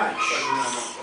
much.